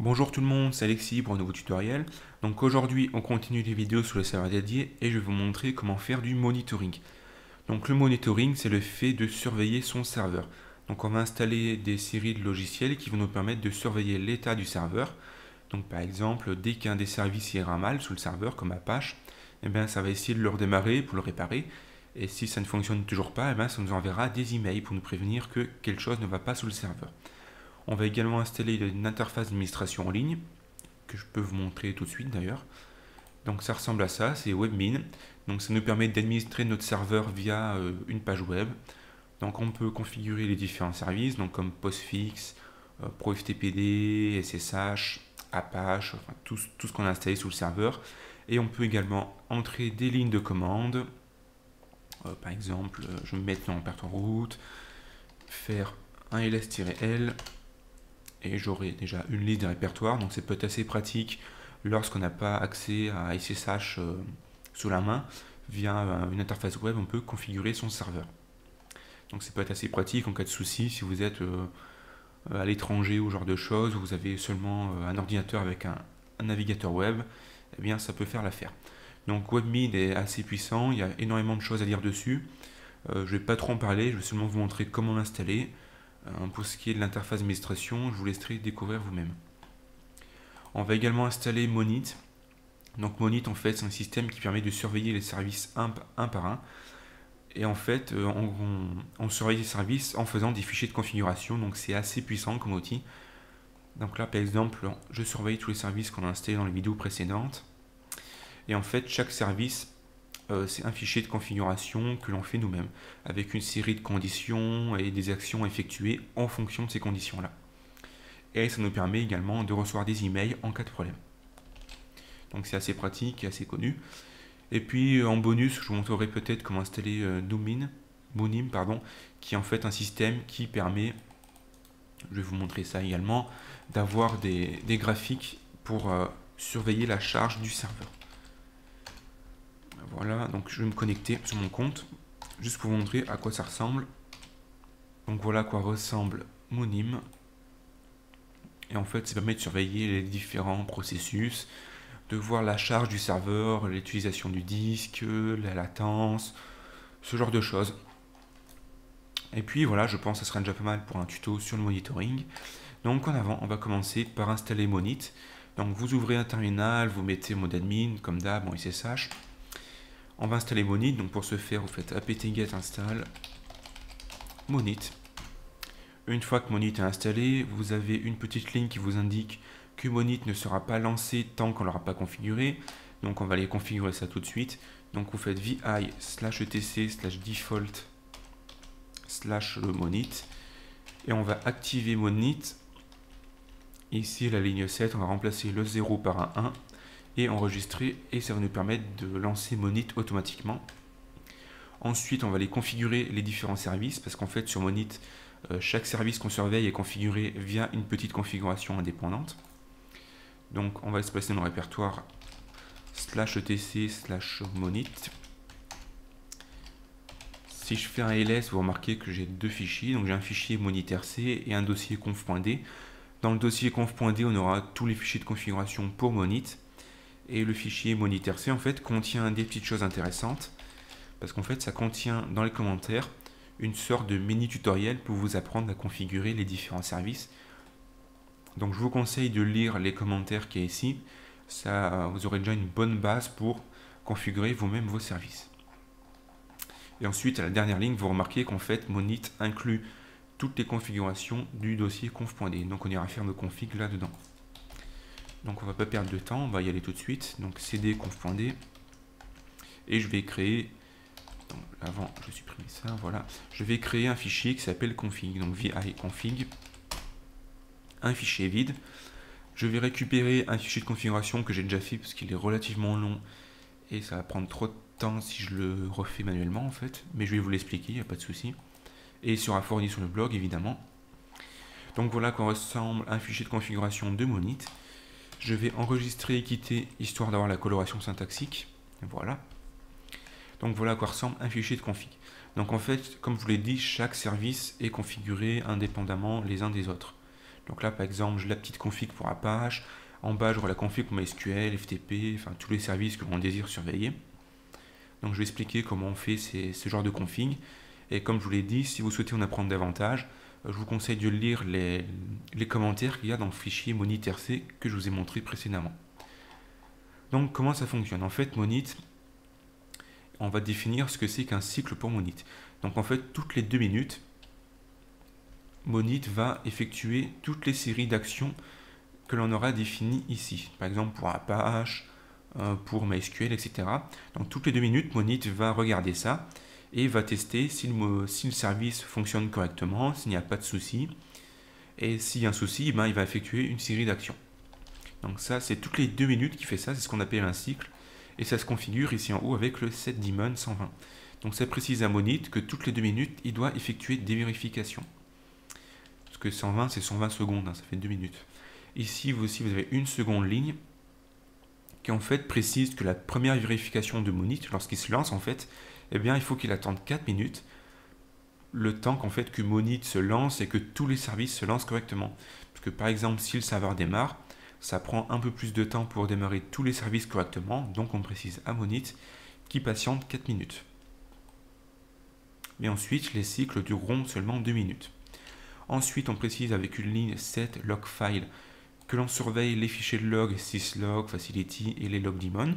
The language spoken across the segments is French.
Bonjour tout le monde, c'est Alexis pour un nouveau tutoriel. Donc aujourd'hui on continue les vidéos sur le serveur dédié et je vais vous montrer comment faire du monitoring. Donc le monitoring c'est le fait de surveiller son serveur. Donc on va installer des séries de logiciels qui vont nous permettre de surveiller l'état du serveur. Donc par exemple dès qu'un des services ira mal sous le serveur comme Apache, eh bien, ça va essayer de le redémarrer pour le réparer. Et si ça ne fonctionne toujours pas, eh bien, ça nous enverra des emails pour nous prévenir que quelque chose ne va pas sous le serveur. On va également installer une interface d'administration en ligne, que je peux vous montrer tout de suite d'ailleurs. Donc ça ressemble à ça, c'est WebMin. Donc ça nous permet d'administrer notre serveur via euh, une page web. Donc on peut configurer les différents services, donc comme Postfix, euh, ProFTPD, SSH, Apache, enfin, tout, ce qu'on a installé sous le serveur. Et on peut également entrer des lignes de commande. Euh, par exemple, je vais me mettre dans le répertoire route, faire un ls-l et j'aurai déjà une liste de répertoires. Donc c'est peut-être assez pratique lorsqu'on n'a pas accès à SSH euh, sous la main. Via euh, une interface web, on peut configurer son serveur. Donc c'est peut-être assez pratique en cas de souci si vous êtes euh, à l'étranger ou genre de choses, vous avez seulement un ordinateur avec un, navigateur web, eh bien ça peut faire l'affaire. Donc WebMid est assez puissant, il y a énormément de choses à dire dessus. je ne vais pas trop en parler, je vais seulement vous montrer comment l'installer. Pour ce qui est de l'interface d'administration, je vous laisserai découvrir vous-même. On va également installer Monit. Donc Monit, en fait, c'est un système qui permet de surveiller les services un, par un. Et en fait, euh, on, surveille les services en faisant des fichiers de configuration. Donc c'est assez puissant comme outil. Donc là, par exemple, je surveille tous les services qu'on a installés dans les vidéos précédentes. Et en fait, chaque service c'est un fichier de configuration que l'on fait nous-mêmes, avec une série de conditions et des actions effectuées en fonction de ces conditions-là. Et ça nous permet également de recevoir des emails en cas de problème. Donc c'est assez pratique et assez connu. Et puis en bonus, je vous montrerai peut-être comment installer euh, Moonim, pardon, qui est en fait un système qui permet, je vais vous montrer ça également, d'avoir des, graphiques pour euh, surveiller la charge du serveur. Voilà, donc je vais me connecter sur mon compte, juste pour vous montrer à quoi ça ressemble. Donc voilà à quoi ressemble Monim. Et en fait, ça permet de surveiller les différents processus, de voir la charge du serveur, l'utilisation du disque, la latence, ce genre de choses. Et puis voilà, je pense que ça sera déjà pas mal pour un tuto sur le monitoring. Donc en avant, on va commencer par installer Monit. Donc vous ouvrez un terminal, vous mettez mode admin, comme d'hab, en SSH. On va installer Monit, donc pour ce faire, vous faites apt-get install Monit. Une fois que Monit est installé, vous avez une petite ligne qui vous indique que Monit ne sera pas lancé tant qu'on ne l'aura pas configuré. Donc on va aller configurer ça tout de suite. Donc vous faites vi slash etc slash default slash monit et on va activer monit. Ici la ligne 7, on va remplacer le 0 par un 1 et enregistrer et ça va nous permettre de lancer Monit automatiquement. Ensuite, on va aller configurer les différents services parce qu'en fait sur Monit, euh, chaque service qu'on surveille est configuré via une petite configuration indépendante. Donc on va se placer dans le répertoire slash etc slash monit. Si je fais un ls, vous remarquez que j'ai deux fichiers. Donc j'ai un fichier monit.rc et un dossier conf.d. Dans le dossier conf.d, on aura tous les fichiers de configuration pour Monit. Et le fichier monitorc en fait contient des petites choses intéressantes parce qu'en fait ça contient dans les commentaires une sorte de mini tutoriel pour vous apprendre à configurer les différents services. Donc je vous conseille de lire les commentaires qui est ici. Ça, vous aurez déjà une bonne base pour configurer vous-même vos services. Et ensuite, à la dernière ligne, vous remarquez qu'en fait, Monit inclut toutes les configurations du dossier conf.d. Donc on ira faire nos configs là-dedans. Donc on va pas perdre de temps, on va y aller tout de suite. Donc cd conf.d et je vais créer avant je supprime ça, voilà. Je vais créer un fichier qui s'appelle config. Donc vi config un fichier vide. Je vais récupérer un fichier de configuration que j'ai déjà fait parce qu'il est relativement long et ça va prendre trop de temps si je le refais manuellement en fait, mais je vais vous l'expliquer, il n'y a pas de souci. Et il sera fourni sur le blog évidemment. Donc voilà qu'on ressemble un fichier de configuration de Monit. Je vais enregistrer et quitter histoire d'avoir la coloration syntaxique. Voilà. Donc voilà à quoi ressemble un fichier de config. Donc en fait, comme je vous l'ai dit, chaque service est configuré indépendamment les uns des autres. Donc là, par exemple, j'ai la petite config pour Apache. En bas, j'aurai la config pour MySQL, FTP, enfin tous les services que l'on désire surveiller. Donc je vais expliquer comment on fait ce genre de config. Et comme je vous l'ai dit, si vous souhaitez en apprendre davantage, je vous conseille de lire les, commentaires qu'il y a dans le fichier monit.rc que je vous ai montré précédemment. Donc comment ça fonctionne? En fait, monit, on va définir ce que c'est qu'un cycle pour monit. Donc en fait, toutes les deux minutes, monit va effectuer toutes les séries d'actions que l'on aura définies ici. Par exemple pour Apache, euh, pour MySQL, etc. Donc toutes les deux minutes, monit va regarder ça et va tester si le, service fonctionne correctement, s'il n'y a pas de souci. Et s'il y a un souci, ben, il va effectuer une série d'actions. Donc ça, c'est toutes les deux minutes qu'il fait ça, c'est ce qu'on appelle un cycle. Et ça se configure ici en haut avec le setDaemon 120. Donc ça précise à Monit que toutes les deux minutes, il doit effectuer des vérifications. Parce que 120, c'est 120 secondes, hein, ça fait deux minutes. Ici, vous aussi, vous avez une seconde ligne qui en fait précise que la première vérification de Monit, lorsqu'il se lance en fait, eh bien, il faut qu'il attende 4 minutes, le temps qu'en fait que Monit se lance et que tous les services se lancent correctement. Parce que par exemple, si le serveur démarre, ça prend un peu plus de temps pour démarrer tous les services correctement, donc on précise à Monit qui patiente 4 minutes. Mais ensuite, les cycles dureront seulement 2 minutes. Ensuite, on précise avec une ligne set log file que l'on surveille les fichiers de log, syslog, facility et les log daemon.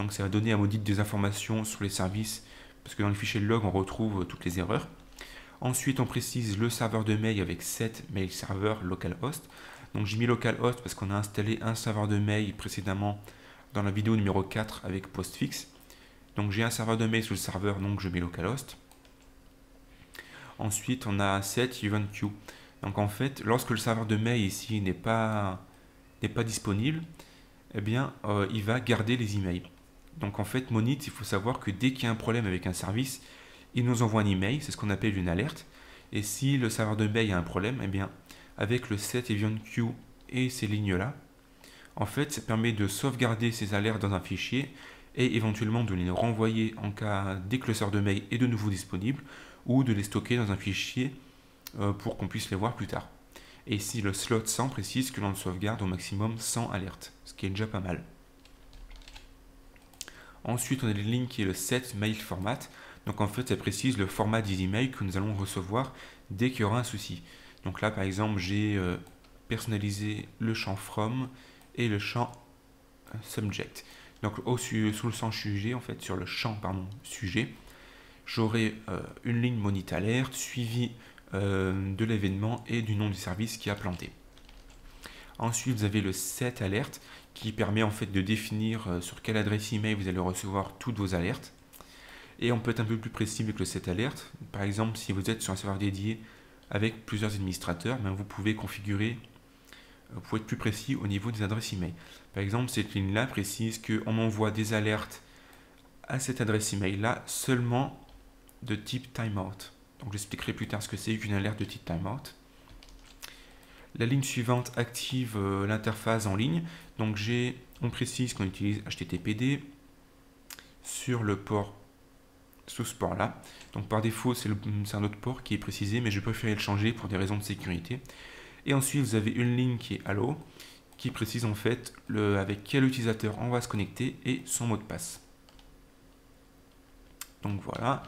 Donc ça va donner à Maudit des informations sur les services, parce que dans les fichiers de log, on retrouve toutes les erreurs. Ensuite, on précise le serveur de mail avec set mail server localhost. Donc j'ai mis localhost parce qu'on a installé un serveur de mail précédemment dans la vidéo numéro 4 avec postfix. Donc j'ai un serveur de mail sur le serveur, donc je mets localhost. Ensuite, on a set event queue. Donc en fait, lorsque le serveur de mail ici n'est pas, pas disponible, eh bien, euh, il va garder les emails. Donc en fait, Monit, il faut savoir que dès qu'il y a un problème avec un service, il nous envoie un email, c'est ce qu'on appelle une alerte. Et si le serveur de mail a un problème, eh bien, avec le set et ces lignes-là, en fait, ça permet de sauvegarder ces alertes dans un fichier et éventuellement de les renvoyer en cas dès que le serveur de mail est de nouveau disponible ou de les stocker dans un fichier euh, pour qu'on puisse les voir plus tard. Et si le slot 100 précise que l'on sauvegarde au maximum 100 alertes, ce qui est déjà pas mal. Ensuite, on a les lignes qui est le set mail format. Donc en fait, ça précise le format des emails que nous allons recevoir dès qu'il y aura un souci. Donc là, par exemple, j'ai euh, personnalisé le champ from et le champ euh, subject. Donc au, sous le champ sujet, en fait, sur le champ pardon, sujet, j'aurai euh, une ligne monite alerte suivie de l'événement et du nom du service qui a planté. Ensuite, vous avez le set alerte qui permet en fait de définir euh, sur quelle adresse email vous allez recevoir toutes vos alertes. Et on peut être un peu plus précis avec le set alerte. Par exemple, si vous êtes sur un serveur dédié avec plusieurs administrateurs, ben, vous pouvez configurer, euh, vous pouvez être plus précis au niveau des adresses email. Par exemple, cette ligne-là précise qu'on envoie des alertes à cette adresse email-là seulement de type timeout. Donc j'expliquerai plus tard ce que c'est qu'une alerte de type timeout. La ligne suivante active euh, l'interface en ligne. Donc j'ai, on précise qu'on utilise HTTPD sur le port sous ce port-là. Donc par défaut, c'est un autre port qui est précisé, mais je préférais le changer pour des raisons de sécurité. Et ensuite, vous avez une ligne qui est Allo, qui précise en fait avec quel utilisateur on va se connecter et son mot de passe. Donc voilà.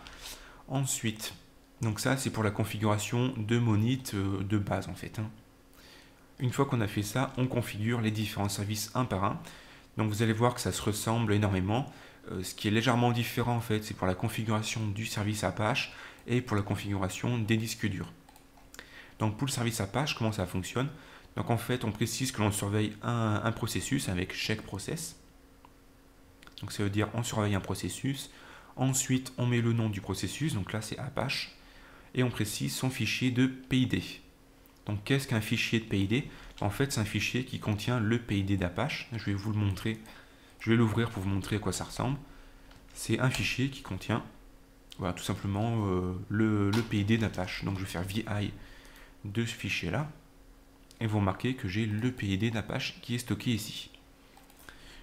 Ensuite, donc ça c'est pour la configuration de Monit euh, de base en fait. Hein. Une fois qu'on a fait ça, on configure les différents services un par un. Donc vous allez voir que ça se ressemble énormément. Euh, ce qui est légèrement différent en fait, c'est pour la configuration du service Apache et pour la configuration des disques durs. Donc pour le service Apache, comment ça fonctionne? Donc en fait, on précise que l'on surveille un, processus avec check process. Donc ça veut dire on surveille un processus. Ensuite, on met le nom du processus, donc là c'est Apache, et on précise son fichier de PID. Donc qu'est-ce qu'un fichier de PID En fait, c'est un fichier qui contient le PID d'Apache. Je vais vous le montrer. Je vais l'ouvrir pour vous montrer à quoi ça ressemble. C'est un fichier qui contient tout simplement euh, le, PID d'Apache. Donc je vais faire VI de ce fichier-là. Et vous remarquez que j'ai le PID d'Apache qui est stocké ici.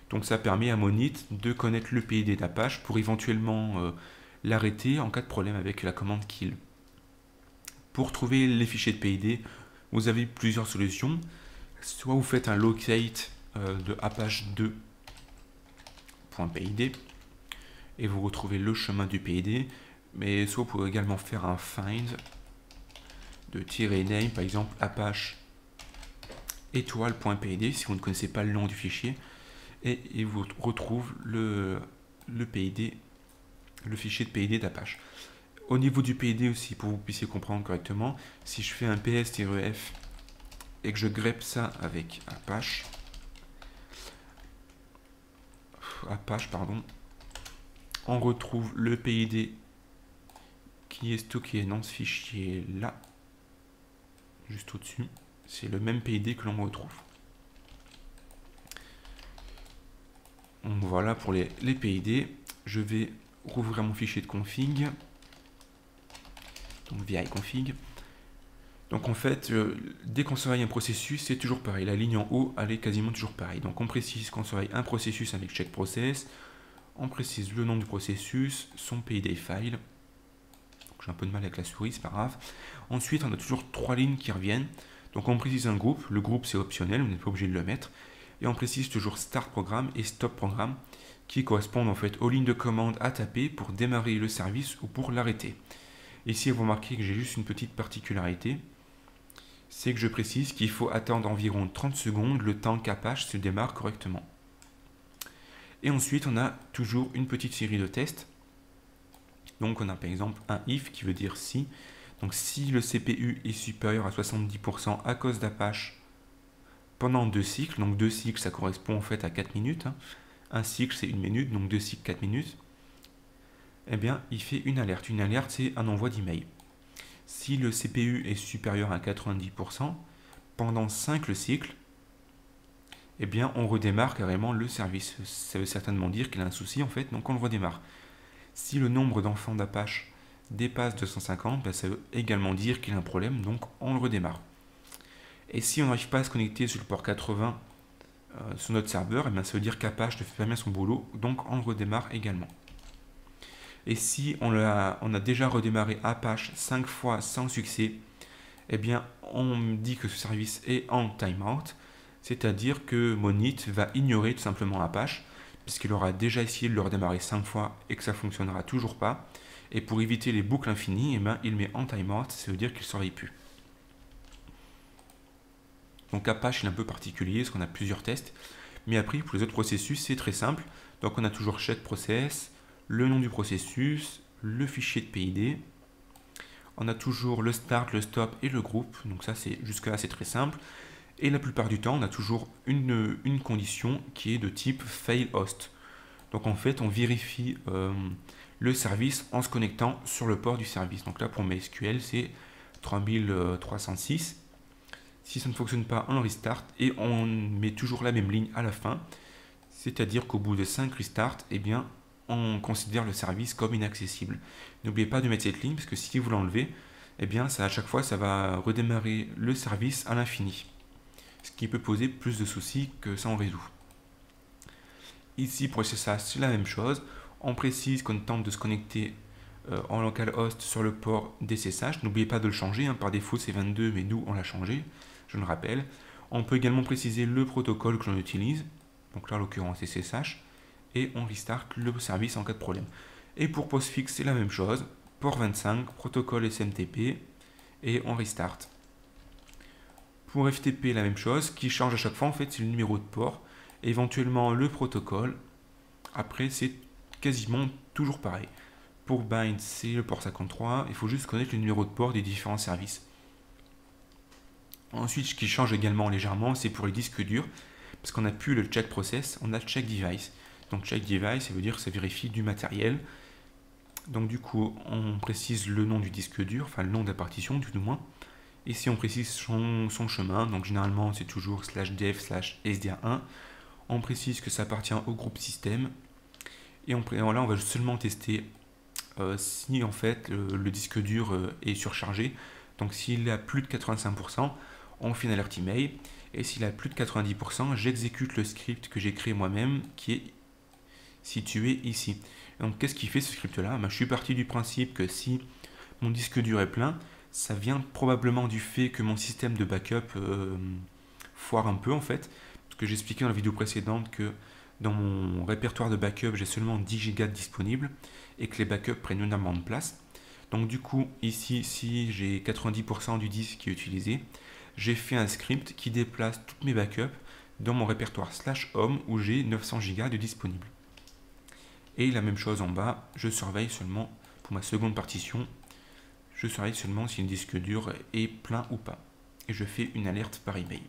Donc ça permet à Monit de connaître le PID d'Apache pour éventuellement euh, l'arrêter en cas de problème avec la commande kill. Pour trouver les fichiers de PID, vous avez plusieurs solutions. Soit vous faites un locate euh, de apache2.pid et vous retrouvez le chemin du PID, mais soit vous pouvez également faire un find de tirer name, par exemple apache étoile.pid si vous ne connaissez pas le nom du fichier, et il vous retrouve le, le PID, le fichier de PID d'Apache. Au niveau du PID aussi, pour que vous puissiez comprendre correctement, si je fais un ps-f et que je grep ça avec Apache, Apache, pardon, on retrouve le PID qui est stocké dans ce fichier là, juste au-dessus. C'est le même PID que l'on retrouve. Donc voilà pour les, les PID. Je vais rouvrir mon fichier de config. Donc via config. Donc en fait, euh, dès qu'on surveille un processus, c'est toujours pareil. La ligne en haut, elle est quasiment toujours pareille. Donc on précise qu'on surveille un processus avec check process. On précise le nom du processus, son PID file. J'ai un peu de mal avec la souris, c'est pas grave. Ensuite, on a toujours trois lignes qui reviennent. Donc on précise un groupe. Le groupe, c'est optionnel, vous n'êtes pas obligé de le mettre. Et on précise toujours start programme et stop programme qui correspondent en fait aux lignes de commande à taper pour démarrer le service ou pour l'arrêter. Ici, vous remarquez que j'ai juste une petite particularité c'est que je précise qu'il faut attendre environ 30 secondes le temps qu'Apache se démarre correctement. Et ensuite, on a toujours une petite série de tests. Donc, on a par exemple un if qui veut dire si. Donc, si le CPU est supérieur à 70% à cause d'Apache pendant deux cycles, donc deux cycles, ça correspond en fait à 4 minutes. Hein. Un cycle, c'est une minute, donc deux cycles, 4 minutes. Eh bien, il fait une alerte. Une alerte, c'est un envoi d'email. Si le CPU est supérieur à 90%, pendant 5 cycles, eh bien on redémarre carrément le service. Ça veut certainement dire qu'il a un souci en fait, donc on le redémarre. Si le nombre d'enfants d'Apache dépasse 250, ben, ça veut également dire qu'il a un problème, donc on le redémarre. Et si on n'arrive pas à se connecter sur le port 80 euh, sur notre serveur, eh bien, ça veut dire qu'Apache ne fait pas bien son boulot, donc on le redémarre également. Et si on a, déjà redémarré Apache 5 fois sans succès, eh bien, on dit que ce service est en timeout, c'est-à-dire que Monit va ignorer tout simplement Apache, puisqu'il aura déjà essayé de le redémarrer 5 fois et que ça ne fonctionnera toujours pas. Et pour éviter les boucles infinies, eh bien, il met en timeout, ça veut dire qu'il ne surveille plus. Donc Apache est un peu particulier, parce qu'on a plusieurs tests. Mais après, pour les autres processus, c'est très simple. Donc on a toujours check process, le nom du processus, le fichier de PID. On a toujours le start, le stop et le groupe. Donc ça, c'est jusque-là, c'est très simple. Et la plupart du temps, on a toujours une, une, condition qui est de type fail host. Donc en fait, on vérifie euh, le service en se connectant sur le port du service. Donc là, pour MySQL, c'est 3306. Si ça ne fonctionne pas, on restart et on met toujours la même ligne à la fin. C'est-à-dire qu'au bout de 5 restarts, eh bien, on considère le service comme inaccessible. N'oubliez pas de mettre cette ligne parce que si vous l'enlevez, eh bien ça, à chaque fois ça va redémarrer le service à l'infini. Ce qui peut poser plus de soucis que ça en résout. Ici pour SSH c'est la même chose. On précise qu'on tente de se connecter euh, en localhost sur le port DSSH. N'oubliez pas de le changer, hein. par défaut c'est 22 mais nous on l'a changé, je le rappelle. On peut également préciser le protocole que l'on utilise, donc là en l'occurrence SSH et on restart le service en cas de problème. Et pour postfix, c'est la même chose. Port 25, protocole SMTP et on restart. Pour FTP, la même chose. Ce qui change à chaque fois, en fait, c'est le numéro de port. Éventuellement, le protocole. Après, c'est quasiment toujours pareil. Pour bind, c'est le port 53. Il faut juste connaître le numéro de port des différents services. Ensuite, ce qui change également légèrement, c'est pour les disques durs. Parce qu'on n'a plus le check process, on a check device. Donc check device, ça veut dire que ça vérifie du matériel. Donc du coup, on précise le nom du disque dur, enfin le nom de la partition du moins. Et si on précise son, chemin, donc généralement c'est toujours slash dev slash sda1, on précise que ça appartient au groupe système. Et on, là, on va seulement tester euh, si en fait le, disque dur euh, est surchargé. Donc s'il a plus de 85%, on fait une alerte email. Et s'il a plus de 90%, j'exécute le script que j'ai créé moi-même qui est situé ici. Donc qu'est-ce qui fait ce script-là? Ben, Je suis parti du principe que si mon disque dur est plein, ça vient probablement du fait que mon système de backup euh, foire un peu en fait. Parce que j'expliquais dans la vidéo précédente que dans mon répertoire de backup, j'ai seulement 10 Go disponibles et que les backups prennent énormément de place. Donc du coup, ici, si j'ai 90% du disque qui est utilisé, j'ai fait un script qui déplace tous mes backups dans mon répertoire slash home où j'ai 900 Go de disponible. Et la même chose en bas, je surveille seulement pour ma seconde partition, je surveille seulement si le disque dur est plein ou pas. Et je fais une alerte par email.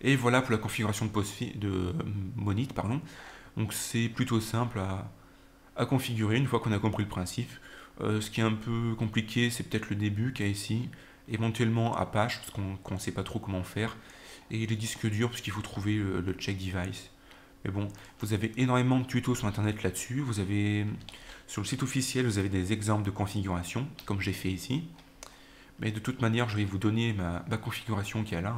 Et voilà pour la configuration de, de euh, Monit. Pardon. Donc c'est plutôt simple à, configurer une fois qu'on a compris le principe. Euh, ce qui est un peu compliqué, c'est peut-être le début qu'il y ici. Éventuellement Apache, parce qu'on ne sait pas trop comment faire. Et les disques durs, parce qu'il faut trouver le, check device. Mais bon, vous avez énormément de tutos sur internet là-dessus. Vous avez sur le site officiel, vous avez des exemples de configuration, comme j'ai fait ici. Mais de toute manière, je vais vous donner ma, configuration qui est là.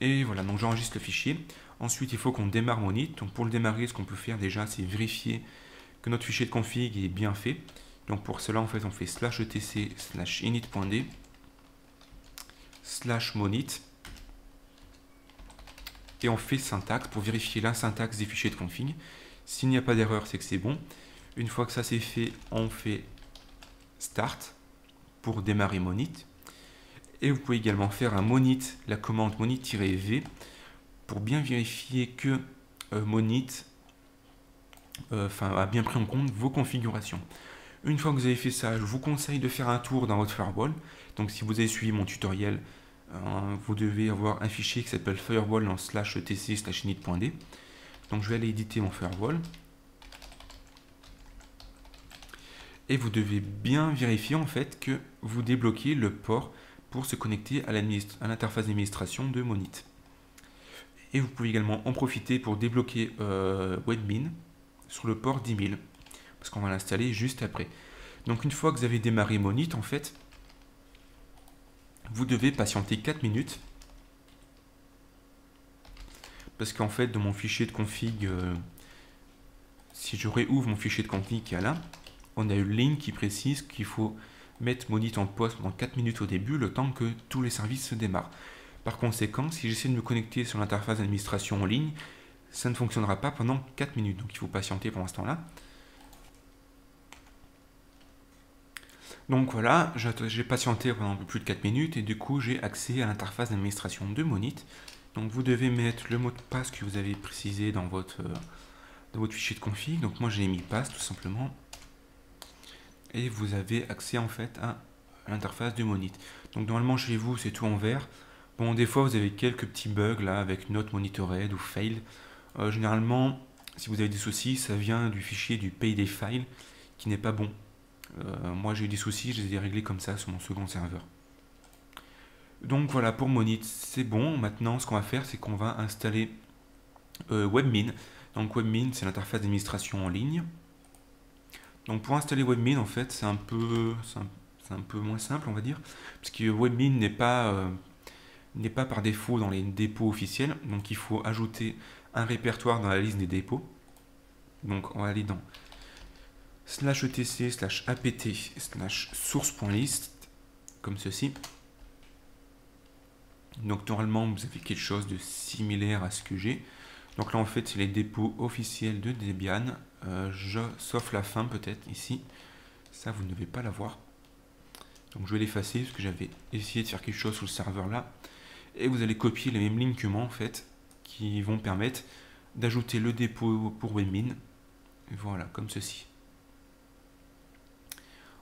Et voilà, donc j'enregistre le fichier. Ensuite, il faut qu'on démarre Monit. Donc pour le démarrer, ce qu'on peut faire déjà, c'est vérifier que notre fichier de config est bien fait. Donc pour cela, en fait, on fait slash etc slash init.d slash monit et on fait syntaxe pour vérifier la syntaxe des fichiers de config. S'il n'y a pas d'erreur, c'est que c'est bon. Une fois que ça c'est fait, on fait start pour démarrer monit. Et vous pouvez également faire un monit, la commande monit-v, pour bien vérifier que euh, monit euh, a bien pris en compte vos configurations. Une fois que vous avez fait ça, je vous conseille de faire un tour dans votre firewall. Donc si vous avez suivi mon tutoriel, vous devez avoir un fichier qui s'appelle firewall en slash tc slash init.d. Donc je vais aller éditer mon firewall. Et vous devez bien vérifier en fait que vous débloquez le port pour se connecter à l'interface d'administration de Monit. Et vous pouvez également en profiter pour débloquer euh, Webmin sur le port 10 000, parce qu'on va l'installer juste après. Donc une fois que vous avez démarré Monit, en fait, vous devez patienter 4 minutes, parce qu'en fait, dans mon fichier de config, euh, si je réouvre mon fichier de config qui est là, on a une ligne qui précise qu'il faut mettre Monit en poste pendant 4 minutes au début, le temps que tous les services se démarrent. Par conséquent, si j'essaie de me connecter sur l'interface d'administration en ligne, ça ne fonctionnera pas pendant 4 minutes. Donc il faut patienter pendant ce temps-là. Donc voilà, j'ai patienté pendant un peu plus de 4 minutes et du coup j'ai accès à l'interface d'administration de Monit. Donc vous devez mettre le mot de passe que vous avez précisé dans votre, euh, dans fichier de config. Donc moi j'ai mis passe tout simplement et vous avez accès en fait à l'interface du Monit. Donc normalement chez vous c'est tout en vert. Bon des fois vous avez quelques petits bugs là avec note monitored ou fail. Euh, généralement si vous avez des soucis ça vient du fichier du payday file qui n'est pas bon. Euh, moi j'ai eu des soucis, je les ai réglés comme ça sur mon second serveur. Donc voilà pour Monit c'est bon. Maintenant ce qu'on va faire c'est qu'on va installer euh, WebMin. Donc WebMin c'est l'interface d'administration en ligne. Donc pour installer WebMin, en fait, c'est un peu, moins simple, on va dire, parce que WebMin n'est pas, euh, n'est pas par défaut dans les dépôts officiels. Donc il faut ajouter un répertoire dans la liste des dépôts. Donc on va aller dans slash etc slash apt slash source.list comme ceci. Donc normalement vous avez quelque chose de similaire à ce que j'ai. Donc là en fait c'est les dépôts officiels de Debian, euh, je, sauf la fin peut-être ici. Ça vous ne devez pas l'avoir. Donc je vais l'effacer parce que j'avais essayé de faire quelque chose sur le serveur là. Et vous allez copier les mêmes lignes que moi en fait, qui vont permettre d'ajouter le dépôt pour Webmin. Voilà, comme ceci.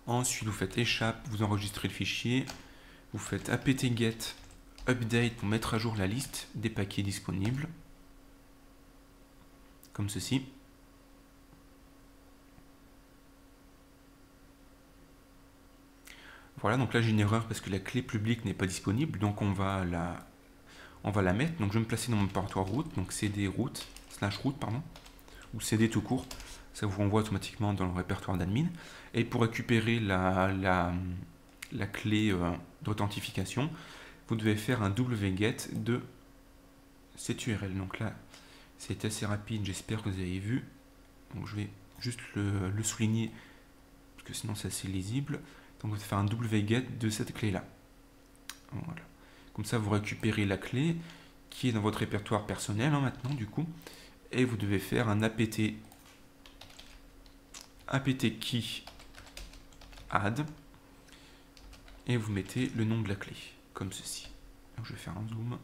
Ensuite, vous faites échappe, vous enregistrez le fichier, vous faites apt-get update pour mettre à jour la liste des paquets disponibles comme ceci. Voilà, donc là j'ai une erreur parce que la clé publique n'est pas disponible, donc on va la, on va la mettre. Donc je vais me placer dans mon répertoire route, donc cd route, slash route, pardon, ou cd tout court, ça vous renvoie automatiquement dans le répertoire d'admin. Et pour récupérer la, la, clé euh, d'authentification, vous devez faire un wget de cette URL. Donc là, c'est assez rapide, j'espère que vous avez vu. Donc je vais juste le, souligner, parce que sinon c'est assez lisible. Donc vous allez faire un wget de cette clé-là. Voilà. Comme ça, vous récupérez la clé qui est dans votre répertoire personnel hein, maintenant, du coup. Et vous devez faire un apt, apt key add. Et vous mettez le nom de la clé, comme ceci. je vais faire un zoom.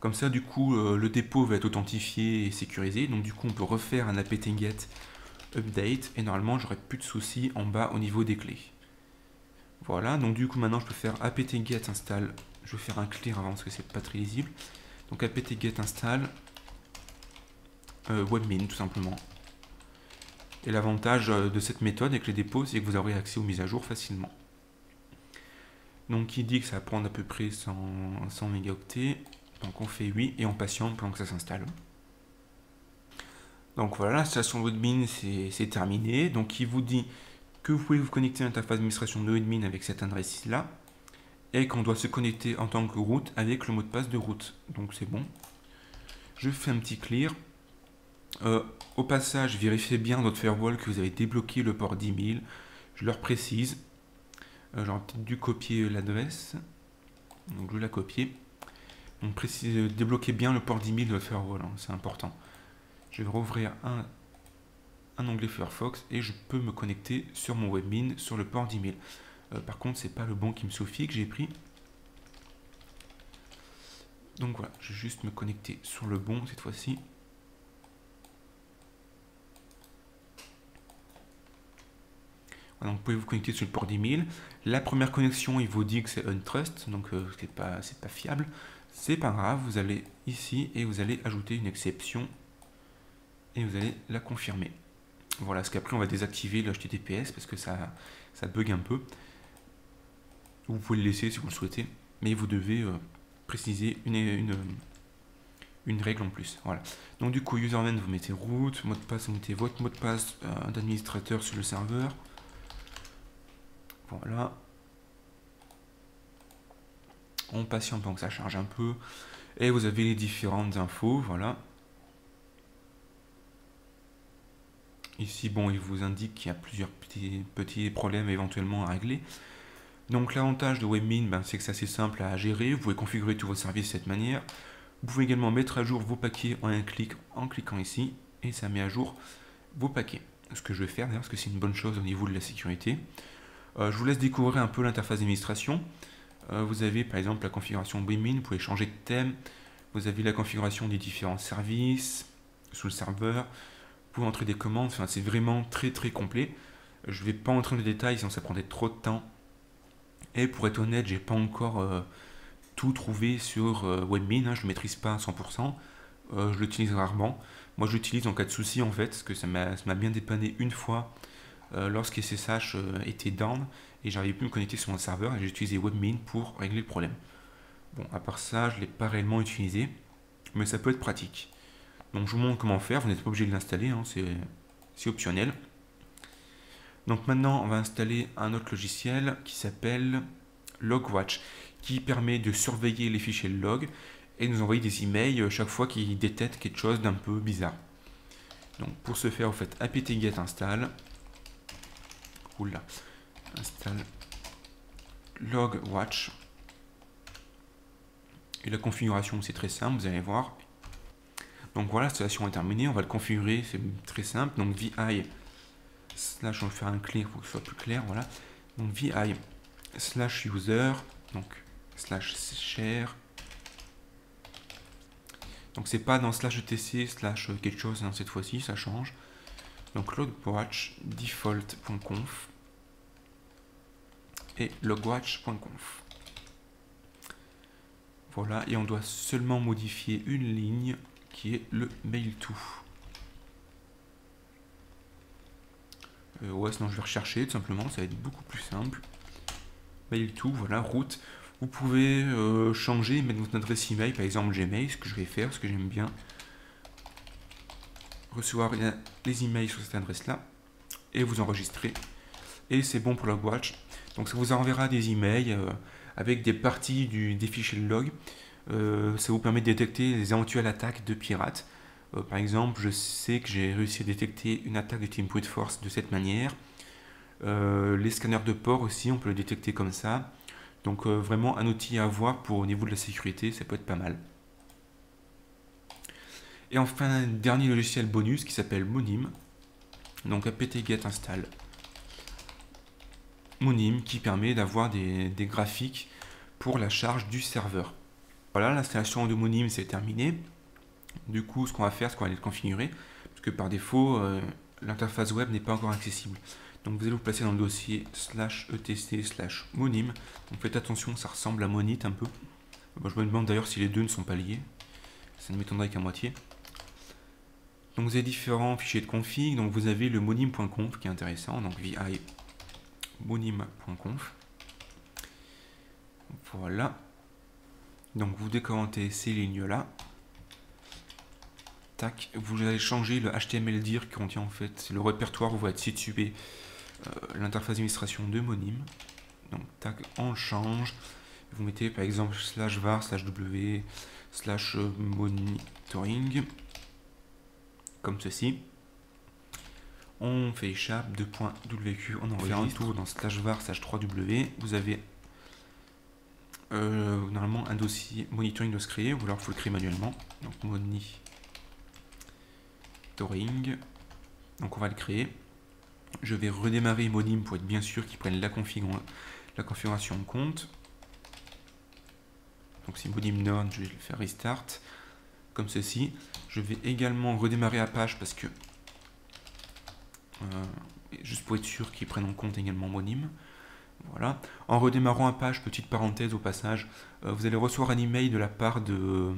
Comme ça, du coup, euh, le dépôt va être authentifié et sécurisé. Donc, du coup, on peut refaire un apt-get update. Et normalement, j'aurai plus de soucis en bas au niveau des clés. Voilà. Donc, du coup, maintenant, je peux faire apt-get install. Je vais faire un clear avant parce que c'est pas très lisible. Donc, apt-get install euh, webmin, tout simplement. Et l'avantage euh, de cette méthode avec les dépôts, c'est que vous aurez accès aux mises à jour facilement. Donc, il dit que ça va prendre à peu près 100, 100 mégaoctets. Donc on fait oui et on patiente pendant que ça s'installe. Donc voilà, l'installation de Webmin c'est terminé. Donc il vous dit que vous pouvez vous connecter à l'interface d'administration de Webmin avec cette adresse-là et qu'on doit se connecter en tant que route avec le mot de passe de route. Donc c'est bon. Je fais un petit clear. Euh, au passage, vérifiez bien votre firewall que vous avez débloqué le port 10 000. Je leur précise. Euh, j'aurais peut-être dû copier l'adresse. Donc je vais la copier. Donc précise, débloquez bien le port 10 000 de firewall, hein, c'est important. Je vais rouvrir un, un, onglet Firefox et je peux me connecter sur mon webmin sur le port 10 000. Euh, par contre, c'est pas le bon qui me suffit que j'ai pris. Donc voilà, je vais juste me connecter sur le bon cette fois-ci. Donc vous pouvez vous connecter sur le port 10 000. La première connexion, il vous dit que c'est untrust, donc euh, c'est pas, pas fiable. C'est pas grave, vous allez ici et vous allez ajouter une exception et vous allez la confirmer. Voilà, ce qu'après on va désactiver le HTTPS parce que ça, ça bug un peu. Vous pouvez le laisser si vous le souhaitez, mais vous devez euh, préciser une, une, une, règle en plus. Voilà. Donc du coup, username, vous mettez root, mot de passe, vous mettez votre mot de passe euh, d'administrateur sur le serveur. Voilà. On patiente que ça charge un peu. Et vous avez les différentes infos, voilà. Ici, bon, il vous indique qu'il y a plusieurs petits, petits problèmes éventuellement à régler. Donc l'avantage de WebMin, ben, c'est que c'est assez simple à gérer. Vous pouvez configurer tous vos services de cette manière. Vous pouvez également mettre à jour vos paquets en un clic en cliquant ici. Et ça met à jour vos paquets. Ce que je vais faire d'ailleurs, parce que c'est une bonne chose au niveau de la sécurité. Euh, je vous laisse découvrir un peu l'interface d'administration. Euh, vous avez par exemple la configuration Webmin, vous pouvez changer de thème. Vous avez la configuration des différents services sous le serveur. Vous pouvez entrer des commandes, enfin, c'est vraiment très très complet. Je ne vais pas entrer dans les détails sinon ça prendrait trop de temps. Et pour être honnête, j'ai pas encore euh, tout trouvé sur Webmin, hein, je ne maîtrise pas à 100%. je l'utilise rarement. Moi je l'utilise en cas de souci en fait, parce que ça m'a bien dépanné une fois euh, lorsque SSH euh, était down et j'arrivais plus à me connecter sur mon serveur et j'ai utilisé Webmin pour régler le problème. Bon, à part ça, je ne l'ai pas réellement utilisé, mais ça peut être pratique. Donc je vous montre comment faire, vous n'êtes pas obligé de l'installer, hein, c'est optionnel. Donc maintenant, on va installer un autre logiciel qui s'appelle Logwatch, qui permet de surveiller les fichiers log et nous envoyer des emails chaque fois qu'il détecte quelque chose d'un peu bizarre. Donc pour ce faire, vous faites apt-get install là. Installe log watch. Et la configuration, c'est très simple, vous allez voir. Donc voilà, l'installation est terminée, on va le configurer, c'est très simple. Donc vi slash, on va faire un clear pour que ce soit plus clair, voilà. Donc vi slash user, donc slash share. Donc c'est pas dans slash etc slash quelque chose, hein, cette fois-ci, ça change. Donc logwatch default.conf et logwatch.conf. Voilà, et on doit seulement modifier une ligne qui est le mail to. Euh, ouais, sinon je vais rechercher tout simplement, ça va être beaucoup plus simple. Mail to, voilà, route. Vous pouvez euh, changer, mettre votre adresse email, par exemple Gmail, ce que je vais faire, ce que j'aime bien recevoir les emails sur cette adresse-là et vous enregistrer. Et c'est bon pour la watch. Donc ça vous enverra des emails euh, avec des parties du, des fichiers log. Euh, ça vous permet de détecter les éventuelles attaques de pirates. Euh, par exemple, je sais que j'ai réussi à détecter une attaque de Team Brute Force de cette manière. Les scanners de port aussi, on peut le détecter comme ça. Donc vraiment un outil à avoir pour au niveau de la sécurité, ça peut être pas mal. Et enfin, un dernier logiciel bonus qui s'appelle Monim. Donc apt-get install Monim qui permet d'avoir des, graphiques pour la charge du serveur. Voilà, l'installation de Monim c'est terminé. Du coup, ce qu'on va faire, c'est qu'on va aller le configurer, parce que par défaut, euh, l'interface web n'est pas encore accessible. Donc vous allez vous placer dans le dossier slash etc slash monim. Donc faites attention, ça ressemble à monit un peu. je me demande d'ailleurs si les deux ne sont pas liés. Ça ne m'étonnerait qu'à moitié. Donc vous avez différents fichiers de config. Donc vous avez le monim.conf qui est intéressant. Donc vi monim.conf. Voilà. Donc vous décommentez ces lignes-là. Tac. Vous allez changer le HTML dir qui contient en fait le répertoire où va être situé euh, l'interface d'administration de Monim. Donc tac, on change. Vous mettez par exemple slash var slash w slash monitoring comme ceci. On fait échappe 2.wq, on en fait un tour dans slash var slash 3w. Vous avez euh, normalement un dossier monitoring doit se créer, ou alors il faut le créer manuellement. Donc monitoring. Donc on va le créer. Je vais redémarrer Monim pour être bien sûr qu'il prenne la, la configuration en compte. Donc si Monim none, je vais le faire restart comme ceci. Je vais également redémarrer Apache parce que euh, juste pour être sûr qu'il prenne en compte également Monim. Voilà. En redémarrant Apache, petite parenthèse au passage, euh, vous allez recevoir un email de la part de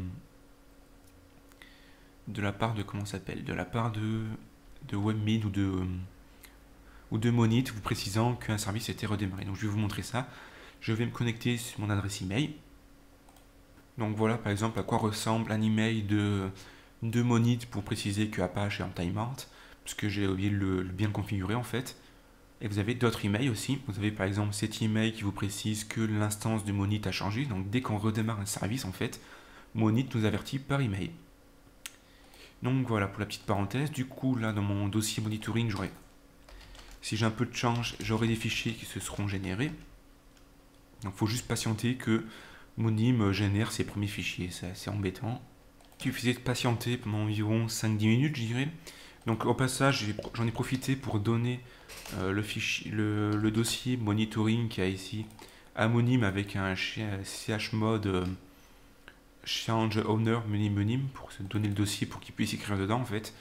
de la part de comment s'appelle? De la part de de ou de ou de Monit vous précisant qu'un service était redémarré. Donc je vais vous montrer ça. Je vais me connecter sur mon adresse email. Donc voilà par exemple à quoi ressemble un email de, de Monit pour préciser que Apache est en timeout, puisque j'ai oublié de le, bien configurer en fait. Et vous avez d'autres emails aussi. Vous avez par exemple cet email qui vous précise que l'instance de Monit a changé. Donc dès qu'on redémarre un service en fait, Monit nous avertit par email. Donc voilà pour la petite parenthèse. Du coup là dans mon dossier monitoring j'aurai si j'ai un peu de change, j'aurai des fichiers qui se seront générés. Donc il faut juste patienter que Monim génère ses premiers fichiers, c'est assez embêtant. Il suffisait de patienter pendant environ 5-10 minutes, je dirais. Donc au passage, j'en ai, profité pour donner euh, le, dossier monitoring qu'il y a ici à Monim avec un chmod euh, change owner monim monim pour donner le dossier pour qu'il puisse écrire dedans en fait.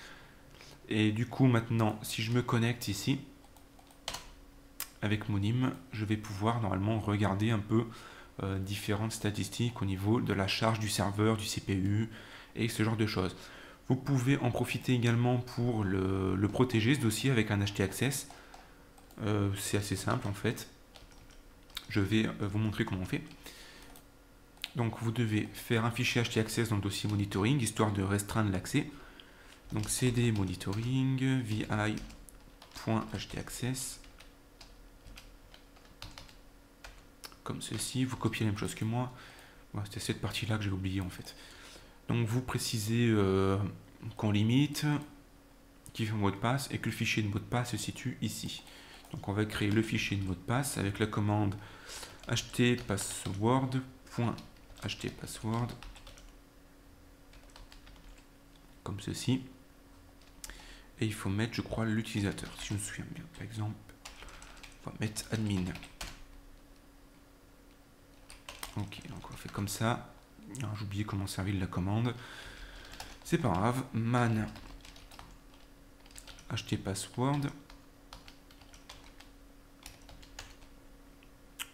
Et du coup maintenant, si je me connecte ici, avec Monim, je vais pouvoir normalement regarder un peu euh, différentes statistiques au niveau de la charge du serveur, du CPU et ce genre de choses. Vous pouvez en profiter également pour le, protéger, ce dossier, avec un htaccess. Euh, c'est assez simple en fait. Je vais euh, vous montrer comment on fait. Donc vous devez faire un fichier htaccess dans le dossier monitoring, histoire de restreindre l'accès. Donc cd monitoring vi.htaccess comme ceci. Vous copiez la même chose que moi. C'était cette partie-là que j'ai oublié en fait. Donc vous précisez euh, qu'on limite, qui fait un mot de passe et que le fichier de mot de passe se situe ici. Donc on va créer le fichier de mot de passe avec la commande htpassword.htpassword comme ceci. Et il faut mettre, je crois, l'utilisateur, si je me souviens bien. Par exemple, on va mettre admin. Ok, donc on fait comme ça. J'ai oublié comment servir la commande. C'est pas grave. Man htpassword.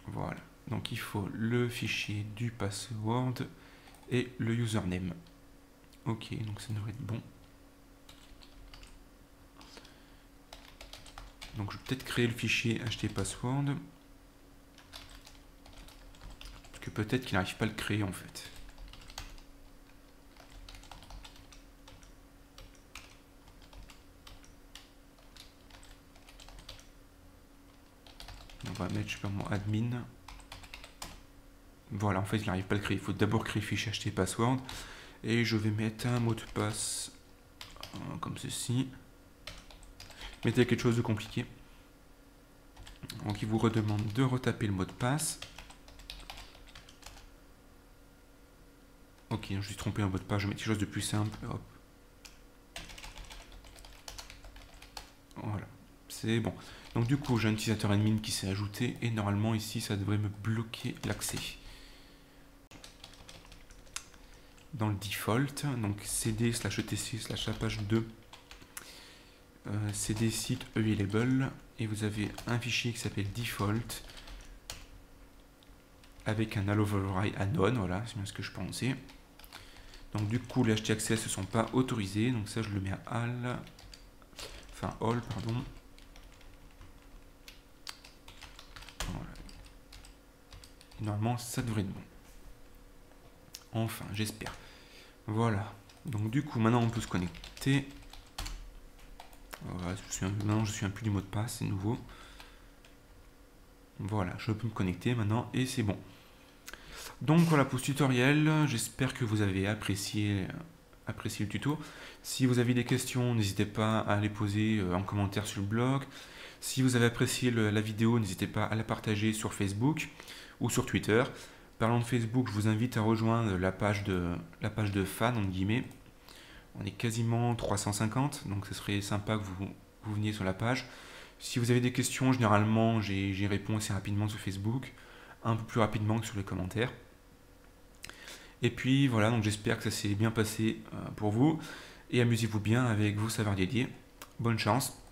Voilà. Donc il faut le fichier du password et le username. Ok, donc ça devrait être bon. Donc je vais peut-être créer le fichier htpassword peut-être qu'il n'arrive pas à le créer en fait. On va mettre, je sais mon admin. Voilà, en fait, il n'arrive pas à le créer. Il faut d'abord créer fichier HT password. Et je vais mettre un mot de passe euh, comme ceci. Mettez quelque chose de compliqué. Donc il vous redemande de retaper le mot de passe. Ok, je suis trompé en mot de passe, je mets quelque chose de plus simple. Voilà, c'est bon. Donc du coup, j'ai un utilisateur admin qui s'est ajouté et normalement ici, ça devrait me bloquer l'accès. Dans le default, donc cd slash etc slash page 2 euh, cd site available et vous avez un fichier qui s'appelle default avec un all override voilà, c'est bien ce que je pensais. Donc du coup, les htaccess ne sont pas autorisés, donc ça je le mets à all, enfin all, pardon. Normalement, ça devrait être bon. Enfin, j'espère. Voilà. Donc du coup, maintenant on peut se connecter. Voilà, maintenant je suis un plus du mot de passe, c'est nouveau. Voilà, je peux me connecter maintenant et c'est bon. Donc voilà pour ce tutoriel, j'espère que vous avez apprécié, le tuto. Si vous avez des questions, n'hésitez pas à les poser euh, en commentaire sur le blog. Si vous avez apprécié la vidéo, n'hésitez pas à la partager sur Facebook ou sur Twitter. Parlant de Facebook, je vous invite à rejoindre la page de, la page de fans, entre guillemets. On est quasiment 350, donc ce serait sympa que vous, vous veniez sur la page. Si vous avez des questions, généralement, j'y réponds assez rapidement sur Facebook, un peu plus rapidement que sur les commentaires. Et puis voilà, donc j'espère que ça s'est bien passé euh, pour vous. Et amusez-vous bien avec vos savoirs dédiés. Bonne chance